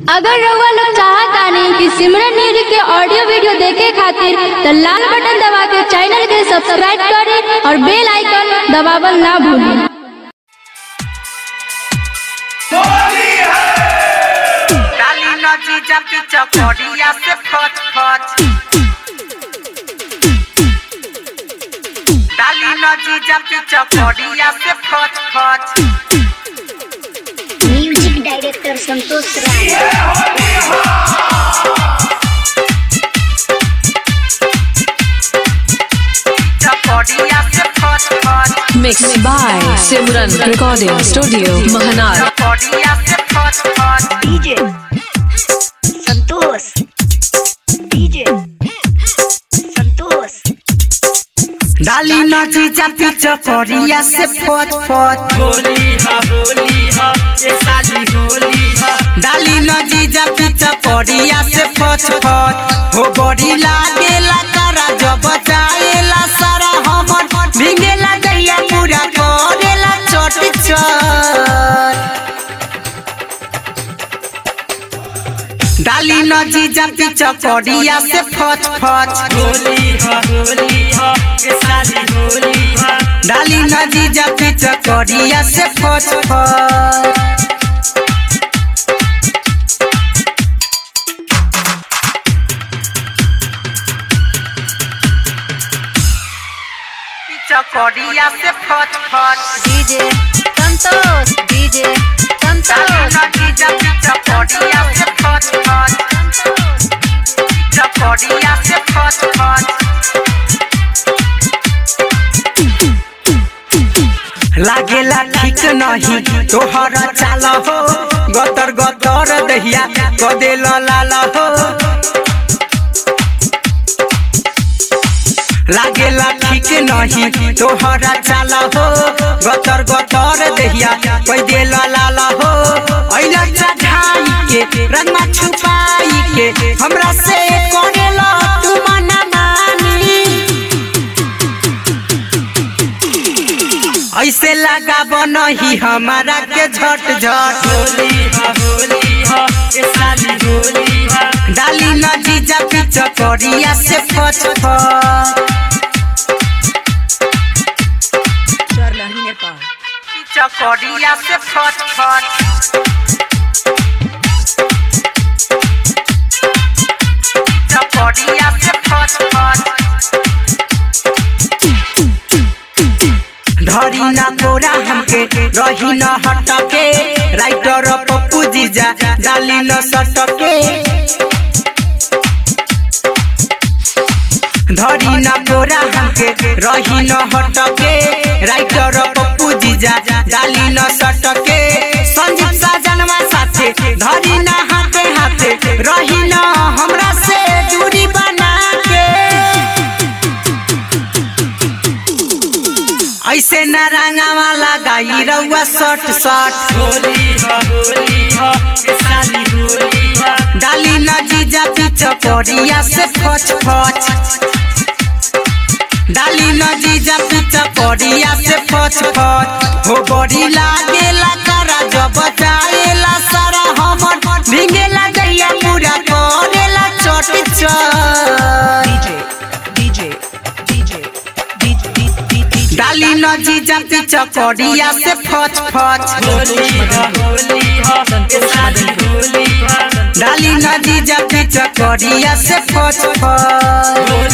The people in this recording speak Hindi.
अगर रउआ लोग चाहतानी कि सिमरन न्यूज़ के ऑडियो वीडियो देखे खातिर त लाल बटन दबा के चैनल के सब्सक्राइब करें और बेल आइकन दबावल ना भूलें। डाली नजी जबकि चकोरिया से फच फच डाली नजी जबकि चकोरिया से फच फच director Santosh Rai Mixed by Simran Recording Studio, Mahanar. चकोरिया डाली नाची जाती चकोरिया से फोट फोट होली हा होली हा ये साजी होली हा डाली नाची जाती चकोरिया से फोट फच हो बड़ी लागेला करा जब ला सारा हमर भिंगेला गैया पूरा करेला चोटी चट नजी जबकि चकोरिया से फच फच डाली नदी जबकि चकोरिया से फच फच चकोरिया से फच फच डीजे संतोष लागेला ठीक नहीं, तोहरा चाल हो, गतर गतर दहिया कदे लाल हो। लागेला ठीक नहीं, तोहरा चाल हो, गतर गतर दहिया कदे लाल हो। ऐला के रंगमा ऐसे लगा बनही हमारा के झट झट। डाली न होली ये साली होली डाली नदी जबकि चकोरिया से पछ चकोरिया से फच फच धरी ना कोरा हमके रही न हटके, राइटर पप्पू जीजा डाली न सटके। धरी न कोरा हमके रही न हटके, राइटर पप्पू जीजा डाली न सटके संजीव साजनवा साथे धरी न हाथे हाथे रही न हमरा ऐसे न रंगावा लगाई रउआ ये होली हा डाली नदी जाती चकोरिया से फच फच डाली नदी जाती चकोरिया से फच फच हो बड़ी लागेला करा जब जाएला सारा हमर। भिंगेला गैया पूरा करेला चट चट। नदी जाती चकोड़िया से फच फच डाली ना जी जाती चकोड़िया से फच फच